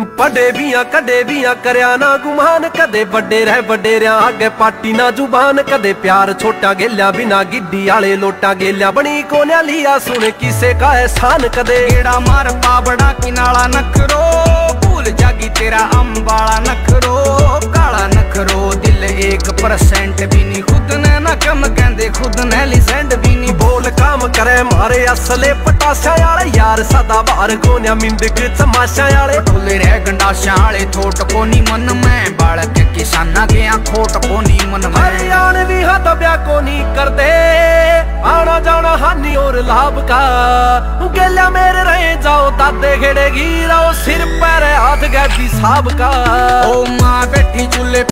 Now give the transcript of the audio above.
ਵੱਡੇ ਵੀਆਂ ਕੱਡੇ ਵੀਆਂ ਕਰਿਆ ਨਾ ਗੁਮਾਨ, ਕਦੇ ਵੱਡੇ ਰਹਿ ਵੱਡੇ ਰਿਆਂ ਅੱਗੇ ਪਾਟੀ ਨਾ ਜ਼ੁਬਾਨ, ਕਦੇ ਪਿਆਰ ਛੋਟਾ ਗੇਲਿਆ, ਬਿਨਾ ਗਿੱਡੀ ਵਾਲੇ ਲੋਟਾ ਗੇਲਿਆ, ਬਣੀ ਕੋਨਿਆ ਲੀਆ, ਸੁਣ ਕਿਸੇ ਕਾ ਐਸਾਨ ਕਦੇ। ਗੇੜਾ ਮਾਰ ਪਾਬੜਾ ਕਿਨਾਲਾ ਨਖਰੋ, ਭੂਲ ਜਾਗੀ ਤੇਰਾ ਅੰਬਾਲਾ ਨਖਰੋ, ਕਾਲਾ ਨਖਰੋ, ਦਿਲ 1% ਵੀ ਨਹੀਂ ਕਰੇ ਮਾਰੇ ਅਸਲੇ ਪਟਾਸਿਆਂ ਵਾਲੇ। ਯਾਰ ਸਦਾ ਬਾਹਰ ਕੋਨਿਆ ਮਿੰਦਕ ਤਮਾਸ਼ਾ ਵਾਲੇ। ਢੋਲੇ ਰਹਿ ਗੰਡਾਸ਼ਾਂ ਵਾਲੇ ਥੋਟ ਕੋ ਨੀ ਮਨ ਮੈਂ। ਬਾਲ ਕੇ ਕਿਸਾਨਾਂ ਕੇ ਖੋਟ ਕੋ ਨੀ ਮਨ ਮੈਂ। ਹਰਿਆਣ ਵੀ ਹੱਥ ਬਿਆ ਕੋ ਨਹੀਂ ਕਰਦੇ। ਆਣਾ ਜਾਣਾ ਹਾਨੀ ਔਰ ਲਾਭ ਕਾ। ਗੇਲਿਆ ਮੇਰੇ ਰਹੇ ਜਾਓ ਦਾਦੇ ਖੇੜੇ ਗੀਰਾਓ ਸਿਰ ਪੈਰ ਹੱਥ ਗੈਦੀ ਸਾਬ ਕਾ ਓ ਮਾਂ ਬੈਠੀ ਚੁੱਲੇ